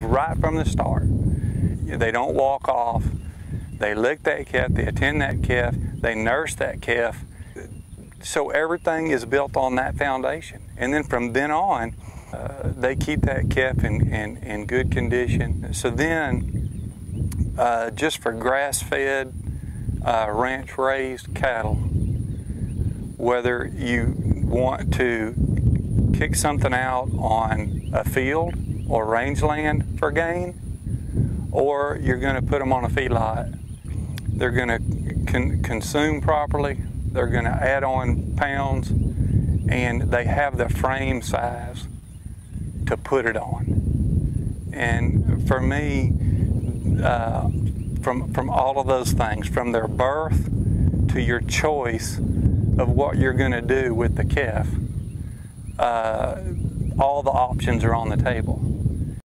right from the start. They don't walk off. They lick that calf, they attend that calf, they nurse that calf. So everything is built on that foundation. And then from then on, uh, they keep that calf in, in, in good condition. So then, uh, just for grass-fed, uh, ranch-raised cattle, whether you want to kick something out on a field or rangeland for gain, or you're going to put them on a feedlot. They're going to con consume properly, they're going to add on pounds, and they have the frame size to put it on. And for me, uh, from, from all of those things, from their birth to your choice of what you're going to do with the calf, uh, all the options are on the table.